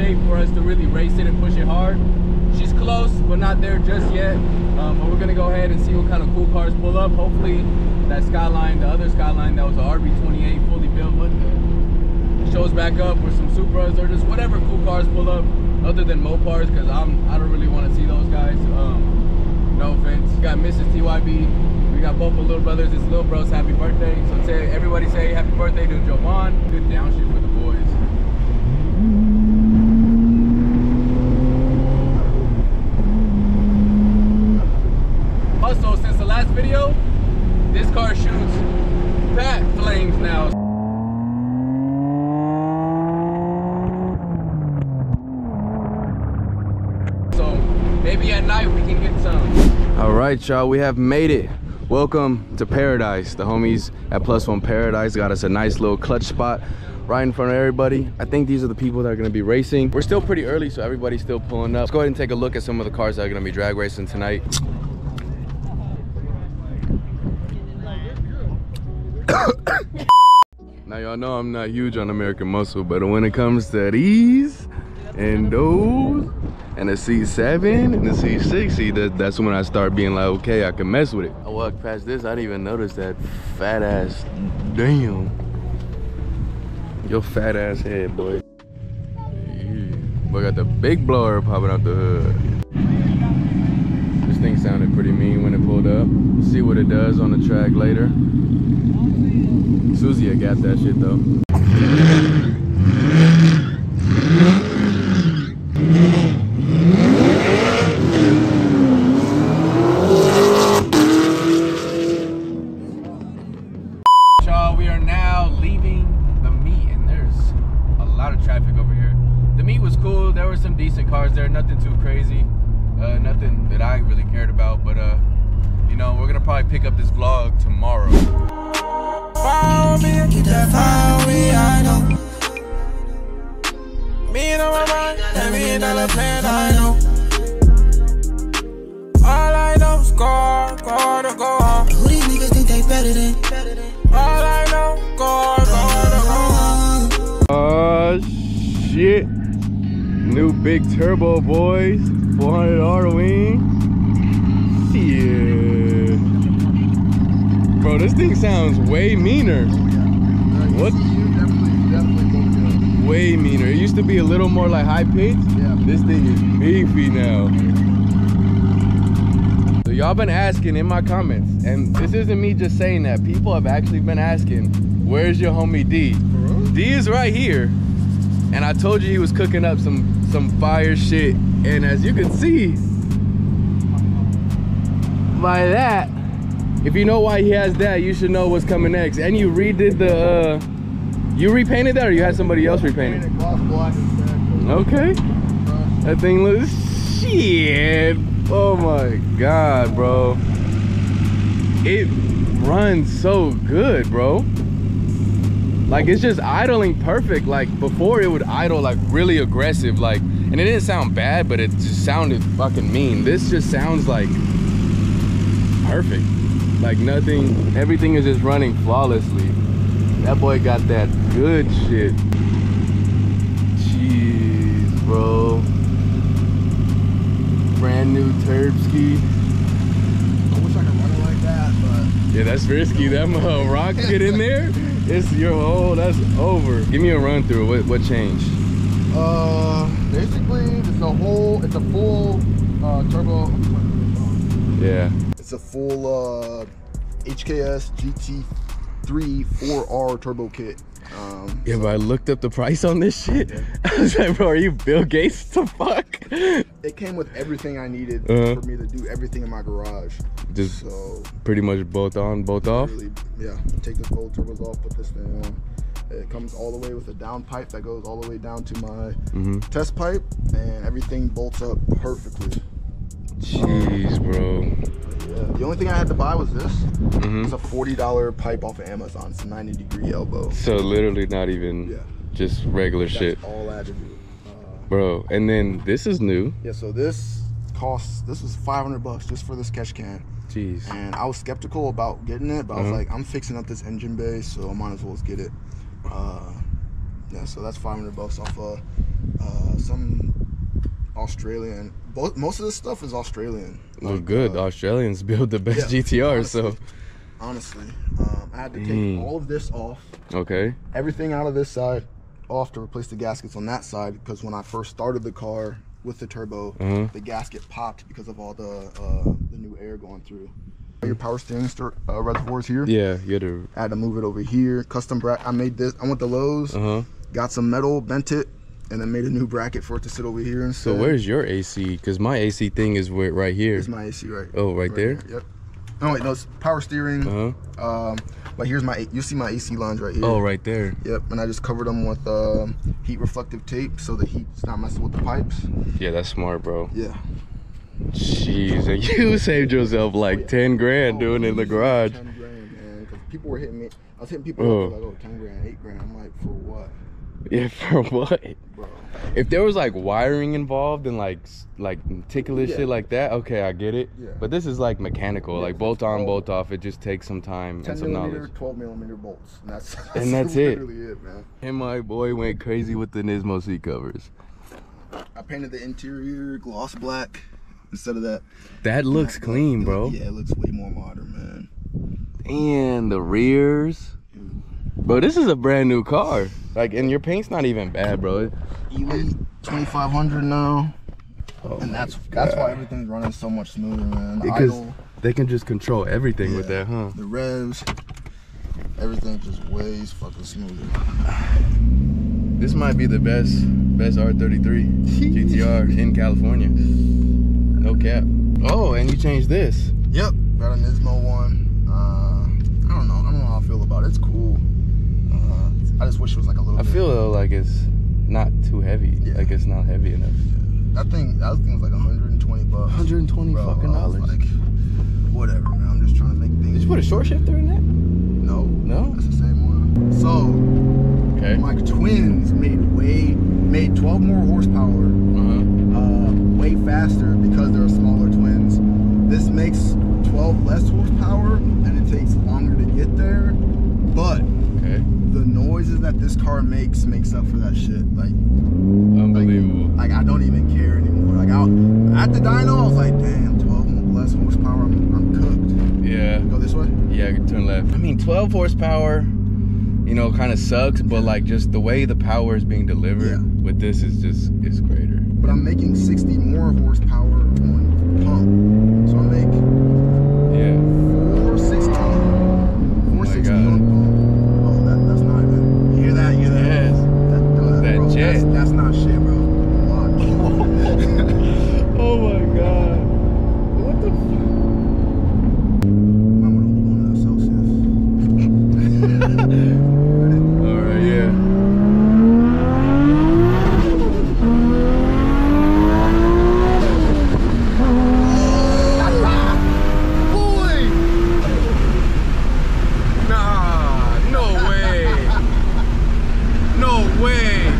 shape for us to really race it and push it hard. She's close, but not there just yet. Um, but we're gonna go ahead and see what kind of cool cars pull up. Hopefully that Skyline, the other Skyline that was a RB28 fully built, but shows back up with some Supras or just whatever cool cars pull up other than Mopars because I'm I don't really want to see those guys. Um, no offense. We got Mrs. TYB. We got both the little brothers. It's little bro's happy birthday. So say everybody say happy birthday to Jovan. Good downshift for the boys. Also, since the last video, this car shoots fat flames now. So maybe at night we can get some. All right, y'all, we have made it. Welcome to Paradise. The homies at Plus One Paradise got us a nice little clutch spot right in front of everybody. I think these are the people that are gonna be racing. We're still pretty early, so everybody's still pulling up. Let's go ahead and take a look at some of the cars that are gonna be drag racing tonight. Now y'all know I'm not huge on American Muscle, but when it comes to these and those and the C7 and the C60, that, that's when I start being like, okay, I can mess with it. I walked past this, I didn't even notice that fat ass, damn. Your fat ass head, boy. Boy got the big blower popping out the hood. This thing sounded pretty mean when it pulled up. See what it does on the track later. Susie got that shit though. Y'all, we are now leaving the meet and there's a lot of traffic over here. The meet was cool. There were some decent cars there, nothing too crazy. Uh, nothing that I really cared about, but uh, you know, we're gonna probably pick up this vlog tomorrow. Follow me, keep that fire me, I know. Me and my mind, that million dollar plan, I know. All I know is go, go to go home. Who these niggas think they better than? Big turbo boys. 400R wing. Shit. Bro, this thing sounds way meaner. What? Way meaner. It used to be a little more like high pitched. Yeah. This thing is beefy now. So y'all been asking in my comments, and this isn't me just saying that. People have actually been asking, where's your homie D? D is right here. And I told you he was cooking up some some fire shit. And as you can see by that, if you know why he has that, you should know what's coming next. And you redid the uh you repainted that or you had somebody else repaint it? Okay. That thing looks shit. Oh my god, bro. It runs so good, bro. Like it's just idling perfect. Like before it would idle like really aggressive, like and it didn't sound bad, but it just sounded fucking mean. This just sounds like perfect. Like nothing, everything is just running flawlessly. That boy got that good shit. Jeez, bro. Brand new Turbski. I wish I could run it like that, but Yeah, that's risky. That uh, rock get in there, it's your whole, that's over. Give me a run through. What, what changed? uh, basically it's a whole, it's a full uh, turbo. Yeah. It's a full uh, HKS GT3 4R turbo kit. Um, Yeah, but I looked up the price on this shit. I was like, bro, are you Bill Gates? The fuck? it came with everything I needed Uh-huh. for me to do everything in my garage. Just So pretty much both on, both off. really, yeah, take the cold turbos off, put this thing on. It comes all the way with a down pipe that goes all the way down to my Mhm. test pipe, and everything bolts up perfectly. Jeez, bro. Yeah. The only thing I had to buy was this. Mhm. It's a forty dollar pipe off of Amazon. It's a ninety degree elbow. So literally not even Yeah. just regular That's shit, all I had to do. Uh, bro. And then this is new. yeah. So this costs. This was five hundred bucks just for this catch can. Jeez. and I was skeptical about getting it, but I was Uh-huh. like, I'm fixing up this engine bay, so I might as well just get it. Uh, yeah, so that's 500 bucks off uh, uh, some Australian. Both, most of this stuff is Australian. Well, Like, good. uh, Australians build the best yeah, GTRs, so honestly. honestly, um, I had to take Mm. all of this off, okay. everything out of this side off to replace the gaskets on that side because when I first started the car with the turbo, Uh-huh. the gasket popped because of all the uh, the new air going through. Your power steering stir, uh, reservoirs here. Yeah, you had to. I had to move it over here. Custom bracket. I made this. I went to Lowe's, Uh huh. got some metal, bent it, and then made a new bracket for it to sit over here. And So where's your AC? Because my AC thing is where, right here. Here's my AC right. Oh, right there? here, Yep. No wait, no, it's power steering. Uh huh. Um, but here's my. You see my AC lines right here. Oh, right there. Yep, and I just covered them with um, heat reflective tape so the heat's not messing with the pipes. Yeah, that's smart, bro. Yeah. Jeez, and you saved yourself like ten grand doing it in the garage. 10 grand, man. Because people were hitting me. I was hitting people Oh. up like, oh, 10 grand, 8 grand. I'm like, for what, Yeah, for what? bro? If there was like wiring involved and like like meticulous Yeah. shit like that, okay, I get it. Yeah. But this is like mechanical, Yeah, like bolt on, bolt off. It just takes some time and some knowledge. 12 millimeter bolts. And that's, And that's it. it, man. And my boy went crazy with the Nismo seat covers. I painted the interior gloss black instead of that. That looks matte clean, black. bro. Yeah, it looks way more modern, man. And the rears. Bro, this is a brand new car. Like, and your paint's not even bad, bro. Elite 2500 now. Oh and that's that's why everything's running so much smoother, man. Because idle, they can just control everything with Yeah. that, huh? the revs, everything just ways fucking smoother. This might be the best best R33 GTR in California. No cap. Oh, and you changed this. Yep, got a Nismo one. I just wish it was like a little. I bit, feel though like it's not too heavy. Yeah. Like it's not heavy enough. that thing. That thing was like 120 bucks. 120 Bro, fucking dollars. Like, whatever, man. I'm just trying to make things. Did you put a short shifter in that? No, No? that's the same one. So Okay. my twins made way made 12 more horsepower. Uh-huh. uh, way faster because they're smaller twins. This makes 12 less horsepower and it takes longer to get there. But Okay. the noises that this car makes makes up for that shit. Like, Unbelievable. like I don't even care anymore. Like I, at the dyno, I was like, damn, 12 less horsepower, I'm, I'm cooked. Yeah. Go this way. Yeah, turn left. I mean, 12 horsepower, you know, kind of sucks, but like just the way the power is being delivered Yeah. with this is just is greater. But I'm making 60 more horsepower on pump. So I make Yeah. 460. 460 God. on pump. Oh, that, that's not even. You hear that? You hear that? Yes. That, uh, That bro, jet. That's, that's not shit, bro. Watch. oh my god. What the Might want to hold on to that Celsius. All right, yeah. Boy! Nah, no way. No way.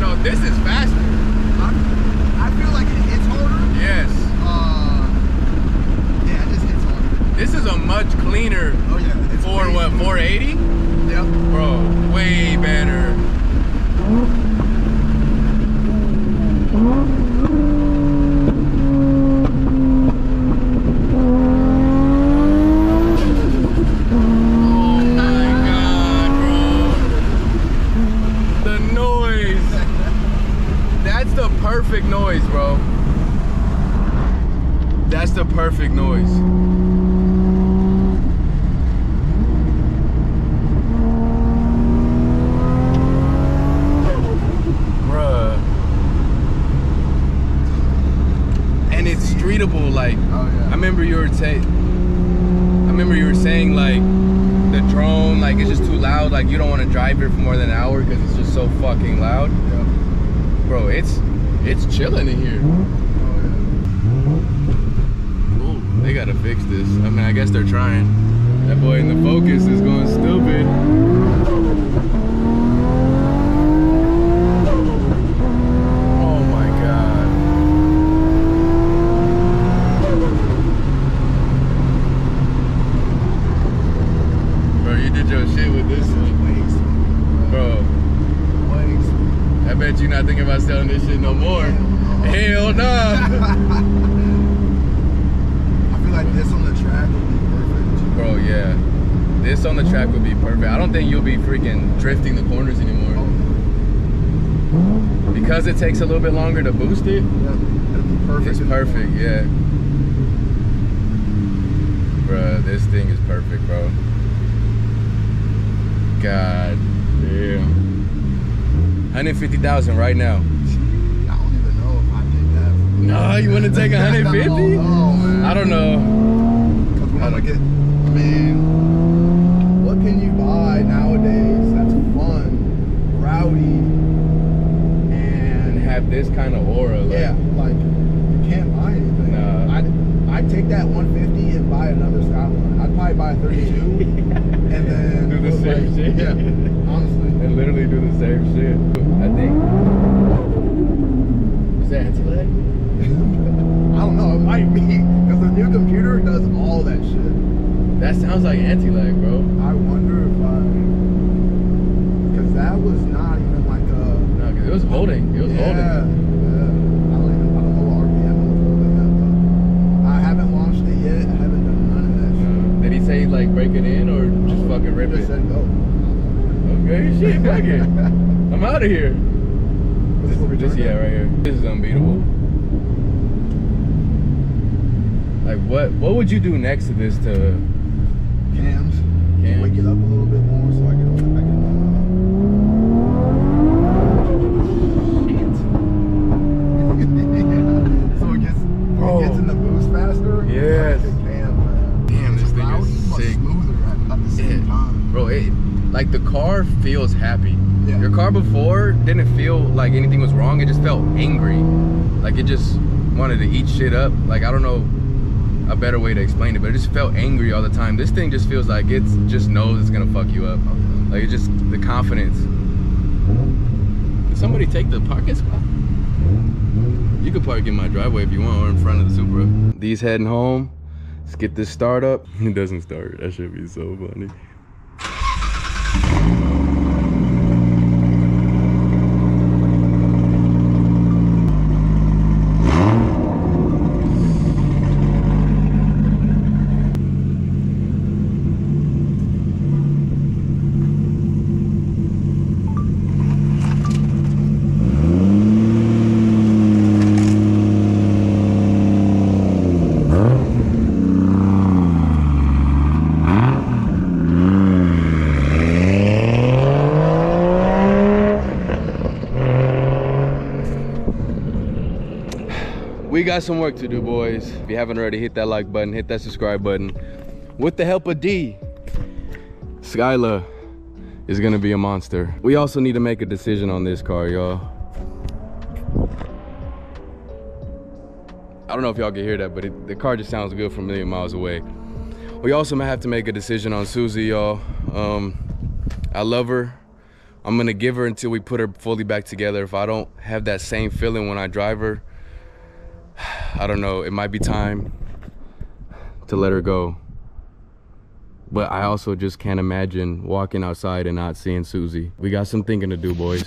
No, this is faster. I feel like it hits harder. Yes. Uh, yeah, it just hits harder. This is a much cleaner Oh yeah, it's for way what, smoother. 480? Yep. Bro, way better. Oh my god, bro. The noise. That's the perfect noise, bro. That's the perfect noise. Bruh. And it's streetable, like Oh yeah. I remember you were saying I remember you were saying like the drone, like it's just too loud, like you don't want to drive here for more than an hour because it's just so fucking loud. Yep. Bro, it's it's chilling in here. Oh Ooh, they gotta fix this. I mean I guess they're trying. That boy in the focus is going stupid. Oh my god. did your shit with this one. Bro, I bet you not thinking about selling this shit no more. Hell no. I feel like this on the track would be perfect. Bro, yeah. This on the track would be perfect. I don't think you'll be freaking drifting the corners anymore. Because it takes a little bit longer to boost it, Yeah, perfect. it's perfect, yeah. Bruh, this thing is perfect, bro. God damn. 150,000 right now. I don't even know if I take that. No, you want to take 150? I don't know. I don't know. Because when I I'm gonna don't- get, I mean, what can you buy nowadays that's fun, rowdy, And and have this kind of aura. Like, yeah, like you can't buy anything. Nah. I'd, I'd take that 150 and buy another Skyline. I'd probably buy a 32 and then Do the put, same like- shit. Yeah, honestly. And literally do the same shit. I think. Is that anti-lag? I don't know. It might be because the new computer does all that shit. That sounds like anti-lag, bro. I wonder if I, because that was not even like a. No, 'cause it was holding. It was yeah, holding. Yeah. I don't even. I don't know RPM it was holding that, but I haven't launched it yet. I haven't done none of that shit. Uh, did he say like break it in or just fucking rip Just it? said go. Okay, shit, fuck it. I'm out of here. This is what we Just yeah, right here. This is unbeatable. Like what? What would you do next to this to? Cams. Wake it up a little bit more so I can. I can yeah. So it gets. When it oh. gets in the boost faster. Yes. Like the cam, man. Damn, this thing is sick. smoother at, at the same Yeah. time. Bro, it like the car feels happy. Yeah. Your car before didn't feel like anything was wrong. It just felt angry. Like it just wanted to eat shit up. Like I don't know a better way to explain it, but it just felt angry all the time. This thing just feels like it's just knows it's gonna fuck you up. Like it just the confidence. Did somebody take the parking spot? You could park in my driveway if you want, or in front of the Supra. These heading home. Let's get this start up. It doesn't start. That should be so funny. We got some work to do, boys. If you haven't already, hit that like button, hit that subscribe button. With the help of D, Skyla is gonna be a monster. We also need to make a decision on this car, y'all. I don't know if y'all can hear that, but it, the car just sounds good from a million miles away. We also might have to make a decision on Susie, y'all. Um, I love her. I'm gonna give her until we put her fully back together. If I don't have that same feeling when I drive her, I don't know, it might be time to let her go. But I also just can't imagine walking outside and not seeing Susie. We got some thinking to do, boys.